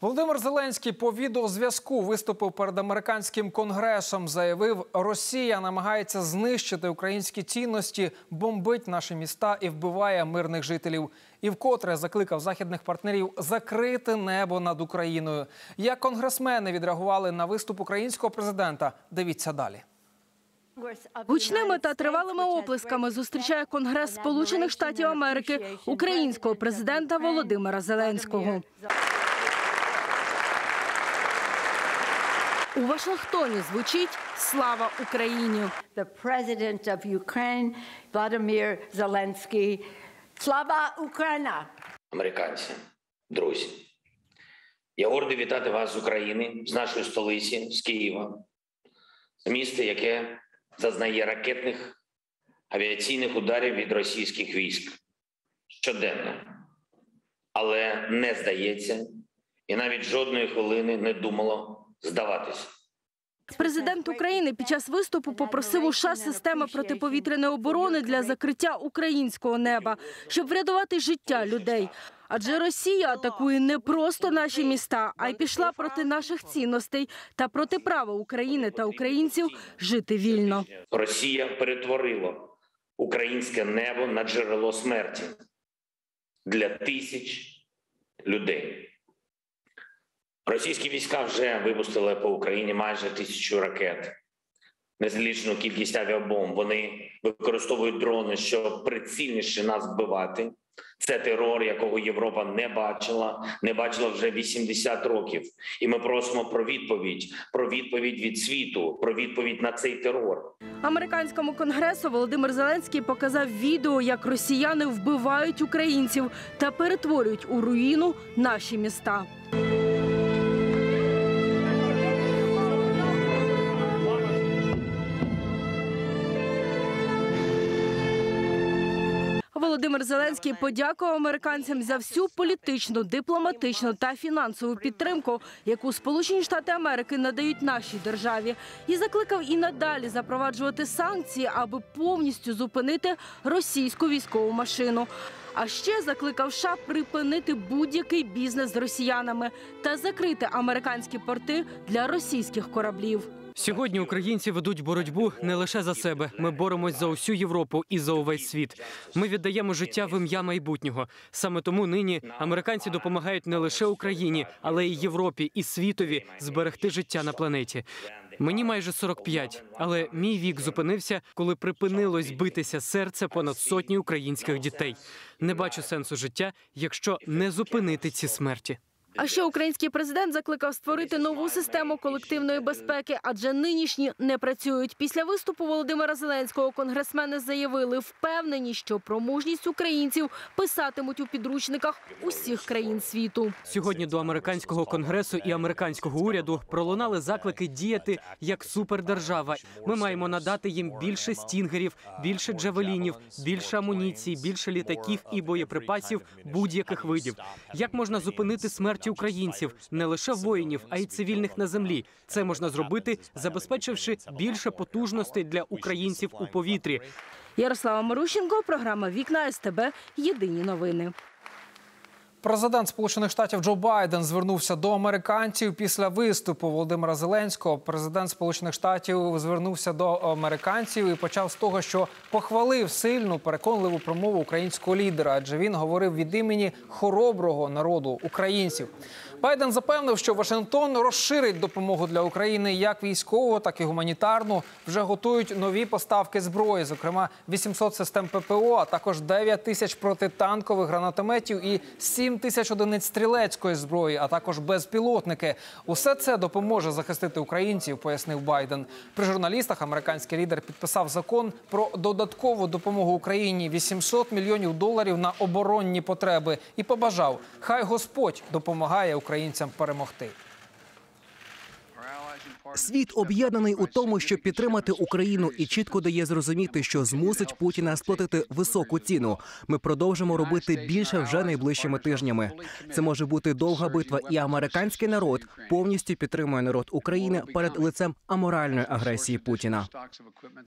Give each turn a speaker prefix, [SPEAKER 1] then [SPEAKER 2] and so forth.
[SPEAKER 1] Володимир Зеленський по відеозв'язку виступив перед американським конгресом. Заявив, Росія намагається знищити українські цінності, бомбить наші міста і вбиває мирних жителів. І вкотре закликав західних партнерів закрити небо над Україною. Як конгресмени відреагували на виступ українського президента? Дивіться далі.
[SPEAKER 2] Гучними та тривалими оплесками зустрічає Конгрес Сполучених Штатів Америки українського президента Володимира Зеленського. У Вашингтоні звучить Слава Україні.
[SPEAKER 3] the President of Ukraine, Vladimir Zelensky. Slava Ukraina!
[SPEAKER 4] американці, друзі. Я гордий вітати вас з України, з нашої столиці, з Києва, з міста, яке зазнає ракетних авіаційних ударів від російських військ щоденно, але не здається, і навіть жодної хвилини не думало здаватися.
[SPEAKER 2] Президент України під час виступу попросив у США системи протиповітряної оборони для закриття українського неба, щоб врятувати життя людей. Адже Росія атакує не просто наші міста, а й пішла проти наших цінностей та проти права України та українців жити вільно.
[SPEAKER 4] Росія перетворила українське небо на джерело смерті для тисяч людей. Російські війська вже випустили по Україні майже тисячу ракет, незлічну кількість авіабомб. Вони використовують дрони, щоб прицільніше нас вбивати. Це терор, якого Європа не бачила, не бачила вже 80 років. І ми просимо про відповідь, про відповідь від світу, про відповідь на цей терор.
[SPEAKER 2] Американському конгресу Володимир Зеленський показав відео, як росіяни вбивають українців та перетворюють у руїну наші міста. Володимир Зеленський подякував американцям за всю політичну, дипломатичну та фінансову підтримку, яку Сполучені Штати Америки надають нашій державі, і закликав і надалі запроваджувати санкції, аби повністю зупинити російську військову машину. А ще закликав США припинити будь-який бізнес з росіянами та закрити американські порти для російських кораблів.
[SPEAKER 5] Сьогодні українці ведуть боротьбу не лише за себе. Ми боремось за усю Європу і за увесь світ. Ми віддаємо життя в ім'я майбутнього. Саме тому нині американці допомагають не лише Україні, але й Європі і світові зберегти життя на планеті. Мені майже 45, але мій вік зупинився, коли припинилось битися серце понад сотні українських дітей. Не бачу сенсу життя, якщо не зупинити ці смерті.
[SPEAKER 2] А ще український президент закликав створити нову систему колективної безпеки, адже нинішні не працюють. Після виступу Володимира Зеленського конгресмени заявили, впевнені, що про мужність українців писатимуть у підручниках усіх країн світу.
[SPEAKER 5] Сьогодні до американського конгресу і американського уряду пролунали заклики діяти як супердержава. Ми маємо надати їм більше стінгерів, більше джавелінів, більше амуніції, більше літаків і боєприпасів будь-яких видів. Як можна зупинити смерті українців, не лише воїнів, а й цивільних на землі? Це можна зробити, забезпечивши більше потужностей для українців у повітрі.
[SPEAKER 2] Ярослава Марущенко, програма Вікна СТБ. Єдині новини.
[SPEAKER 1] Президент Сполучених Штатів Джо Байден звернувся до американців після виступу Володимира Зеленського. Президент Сполучених Штатів звернувся до американців і почав з того, що похвалив сильну переконливу промову українського лідера, адже він говорив від імені хороброго народу українців. Байден запевнив, що Вашингтон розширить допомогу для України як військову, так і гуманітарну. Вже готують нові поставки зброї, зокрема 800 систем ППО, а також 9 тисяч протитанкових гранатометів і 7 тисяч одиниць стрілецької зброї, а також безпілотники. Усе це допоможе захистити українців, пояснив Байден. При журналістах американський лідер підписав закон про додаткову допомогу Україні 800 мільйонів доларів на оборонні потреби і побажав, хай Господь допомагає українцям перемогти.
[SPEAKER 6] Світ об'єднаний у тому, щоб підтримати Україну, і чітко дає зрозуміти, що змусить Путіна сплатити високу ціну. Ми продовжимо робити більше вже найближчими тижнями. Це може бути довга битва, і американський народ повністю підтримує народ України перед лицем аморальної агресії Путіна.